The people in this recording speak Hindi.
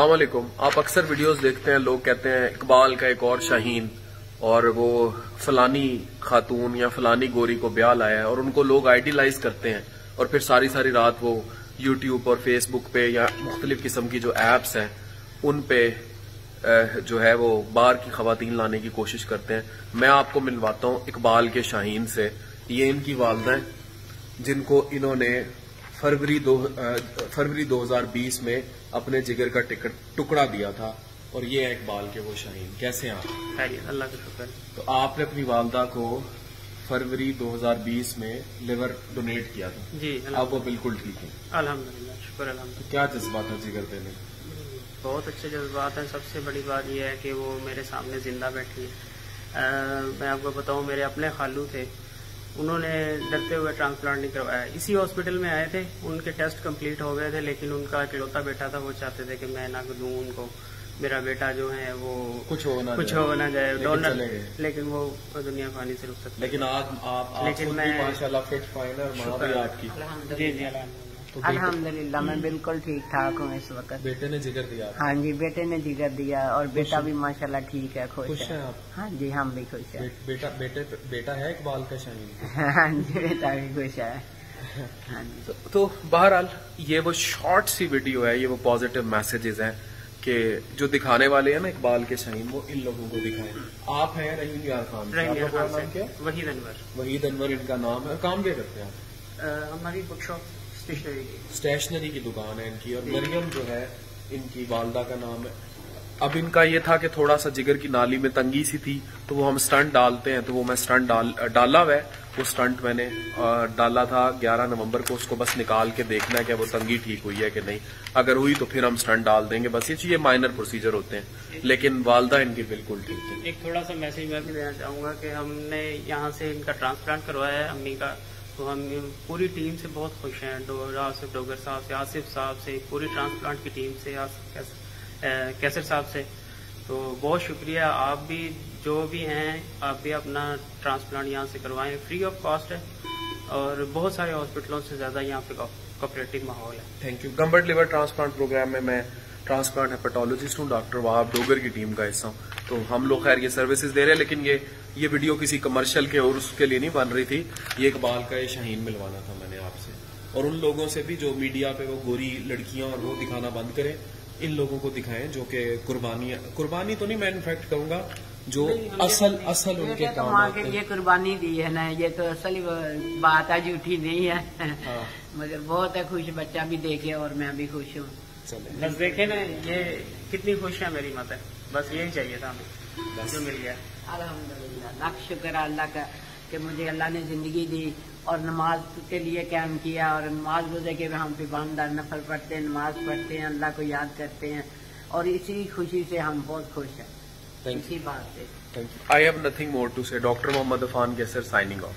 वालेकुम आप अक्सर वीडियोस देखते हैं, लोग कहते हैं, इकबाल का एक और शाहीन और वो फलानी खातून या फलानी गोरी को ब्याह लाया है और उनको लोग आइडियलाइज करते हैं और फिर सारी सारी रात वो यूट्यूब और फेसबुक पे या मुख्तलिफ़ किस्म की जो एप्स हैं, उन पे जो है वो बाहर की खातन लाने की कोशिश करते हैं। मैं आपको मिलवाता हूँ इकबाल के शाहीन से। ये इनकी वालदा जिनको इन्होंने फरवरी दो फरवरी 2020 में अपने जिगर का टिकट टुकड़ा दिया था और ये है इकबाल के वो शाहीन। कैसे हैं आप? अल्लाह का शुक्र तो आपने अपनी वालदा को फरवरी 2020 में लिवर डोनेट किया था। जी अब वो बिल्कुल ठीक है। अल्हम्दुलिल्लाह शुक्र अल्हम्दुलिल्लाह। तो क्या जज्बा था जिगर देने? बहुत अच्छे जज्बात हैं। सबसे बड़ी बात यह है कि वो मेरे सामने ज़िंदा बैठी है। आ, मैं आपको बताऊँ मेरे अपने खालू थे। उन्होंने डरते हुए ट्रांसप्लांट नहीं करवाया। इसी हॉस्पिटल में आए थे उनके टेस्ट कंप्लीट हो गए थे लेकिन उनका इकलौता बेटा था वो चाहते थे कि मैं ना दूँ उनको। मेरा बेटा जो है वो कुछ हो ना कुछ हो ना जाए डोनर। लेकिन वो दुनिया पानी से रुक सकते लेकिन आप, आप लेकिन मैं माशाल्लाह फिट फाइन और आपकी। जी जी। अल्हम्दुलिल्लाह मैं बिल्कुल ठीक ठाक हूँ इस वक्त। बेटे ने जिगर दिया। हाँ जी बेटे ने जिगर दिया और बेटा भी माशाल्लाह ठीक है खुश, है। आप? हाँ जी हम भी खुश है। बेटा बेटे बेटा है इकबाल का शाहीन? हाँ जी बेटा भी खुश है। हाँ जी। तो, तो बहरहाल ये वो शॉर्ट सी वीडियो है ये वो पॉजिटिव मैसेजेस हैं कि जो दिखाने वाले हैं ना इकबाल के शाहीन वो इन लोगों को दिखाएँ। आप हैं रहीम यार खान। रहीम यार खान वहीद अनवर वहीद अनवर इनका नाम है। काम क्या करते हैं आप? हमारी बुक शॉप स्टेशनरी की दुकान है इनकी और मरियम जो है इनकी वालदा का नाम है। अब इनका ये था कि थोड़ा सा जिगर की नाली में तंगी सी थी तो वो हम स्टंट डालते हैं तो वो मैं स्टंट डाल डाला हुआ है। वो स्टंट मैंने डाला था 11 नवंबर को उसको बस निकाल के देखना है कि वो तंगी ठीक हुई है कि नहीं। अगर हुई तो फिर हम स्टंट डाल देंगे बस ये चीज़ें माइनर प्रोसीजर होते हैं। लेकिन वालदा इनकी बिल्कुल ठीक है एक थोड़ा सा मैसेज मैं भी देना चाहूँगा कि हमने यहाँ से इनका ट्रांसप्लांट करवाया है अम्मी का। तो हम पूरी टीम से बहुत खुश हैं आसिफ डोगर साहब से, आसिफ साहब से, पूरी ट्रांसप्लांट की टीम से कैसर साहब से। तो बहुत शुक्रिया, आप भी जो भी हैं, आप भी अपना ट्रांसप्लांट यहाँ से करवाएँ। फ्री ऑफ़ कॉस्ट है और बहुत सारे हॉस्पिटलों से ज़्यादा यहाँ पे कॉपरेटिव माहौल है। Thank you Gambat liver transplant programme में मैं ट्रांसप्लांट हेपेटोलॉजिस्ट हूँ डॉक्टर वहाब डोगर की टीम का हिस्सा हूँ। तो हम लोग खैर ये सर्विसेज़ दे रहे हैं लेकिन ये ये वीडियो किसी कमर्शियल के और उसके लिए नहीं बन रही थी। ये इकबाल का ये शाहीन मिलवाना था मैंने आपसे। और उन लोगों से भी जो मीडिया पे वो गोरी लड़कियाँ और वो दिखाना बंद करें इन लोगों को दिखाएँ जो कि कुर्बानी कुर्बानी तो नहीं मैं इनफेक्ट कहूँगा जो असल असल उनके तो काम ये कुर्बानी दी है ना ये तो असल बात है झूठी नहीं है। हाँ। मगर बहुत है खुश बच्चा भी देखे और मैं भी खुश हूँ। बस देखे ना ये कितनी खुश है मेरी मत। बस यही चाहिए था हमें जो मिल गया। अलहमदुल्ला लाख शुक्र अल्लाह का कि मुझे अल्लाह ने ज़िंदगी दी और नमाज़ के लिए कैम किया और नमाज़ रोज़े के हम पिबानदार नफल पढ़ते हैं नमाज़ पढ़ते हैं अल्लाह को याद करते हैं और इसी खुशी से हम बहुत खुश हैं। इसी बात से। I have nothing more to say doctor Mohammad Afan के सर साइनिंग ऑफ़